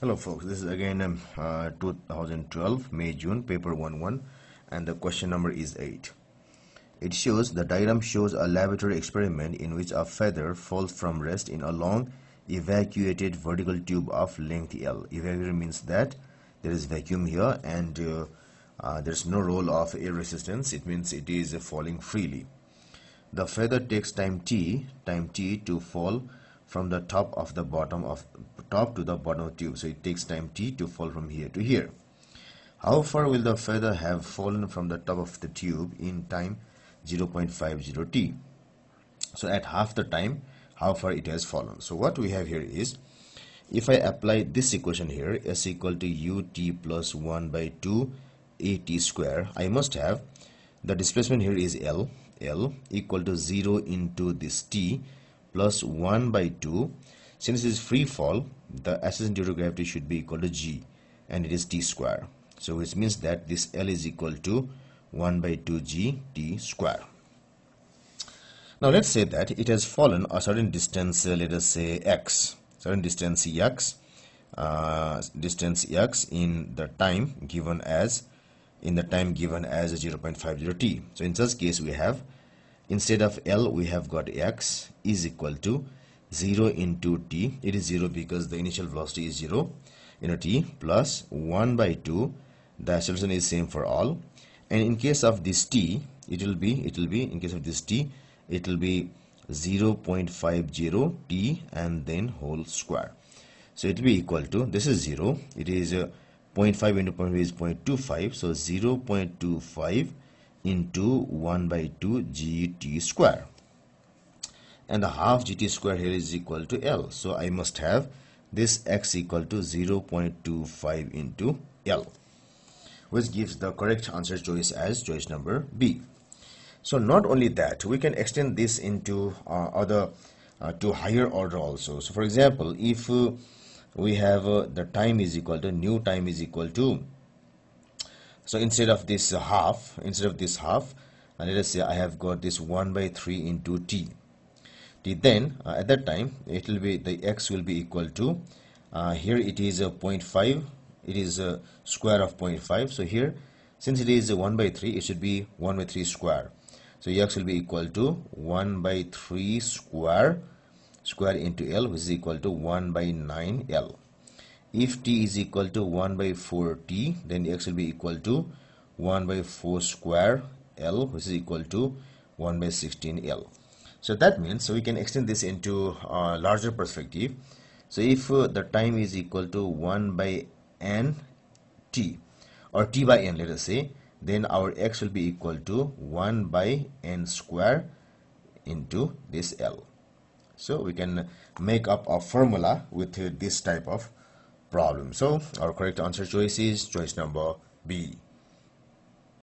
Hello folks, this is again um, uh, 2012 May June paper 1-1 and the question number is 8. It shows the diagram shows a laboratory experiment in which a feather falls from rest in a long evacuated vertical tube of length L. Evacuated means that there is vacuum here and uh, uh, there's no role of air resistance. It means it is falling freely. The feather takes time t, time t to fall from the top of the bottom of top to the bottom of the tube. So it takes time t to fall from here to here. How far will the feather have fallen from the top of the tube in time? 0.50 t. So at half the time how far it has fallen. So what we have here is if I apply this equation here s equal to ut plus 1 by 2 at square I must have the displacement here is L. L equal to 0 into this t plus 1 by 2 since it is free fall the assistance due to gravity should be equal to g and it is t square. So which means that this L is equal to 1 by 2 g t square. Now let's say that it has fallen a certain distance uh, let us say x certain distance x uh, distance x in the time given as in the time given as 0.50 t. So in such case we have instead of L we have got X is equal to 0 into T. It is 0 because the initial velocity is 0 into T plus 1 by 2 the solution is same for all. And in case of this T it will be it will be in case of this T it will be 0.50 T and then whole square. So it will be equal to this is 0 it is uh, 0.5 into 0.5 is 0.25 so 0.25 into 1 by 2 gt square. And the half gt square here is equal to L. So I must have this x equal to 0.25 into L which gives the correct answer choice as choice number B. So not only that we can extend this into uh, other uh, to higher order also. So for example if uh, we have uh, the time is equal to new time is equal to so instead of this half instead of this half uh, let us say I have got this 1 by 3 into t t then uh, at that time it will be the x will be equal to uh, here it is a 0.5 it is a square of 0.5 so here since it is a 1 by 3 it should be 1 by 3 square. So x will be equal to 1 by 3 square square into L which is equal to 1 by 9 L if t is equal to 1 by 4t then x will be equal to 1 by 4 square l which is equal to 1 by 16 l. So that means so we can extend this into a larger perspective. So if uh, the time is equal to 1 by n t or t by n let us say then our x will be equal to 1 by n square into this l. So we can make up a formula with uh, this type of problem. So our correct answer choice is choice number B.